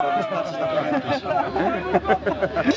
ハハハハ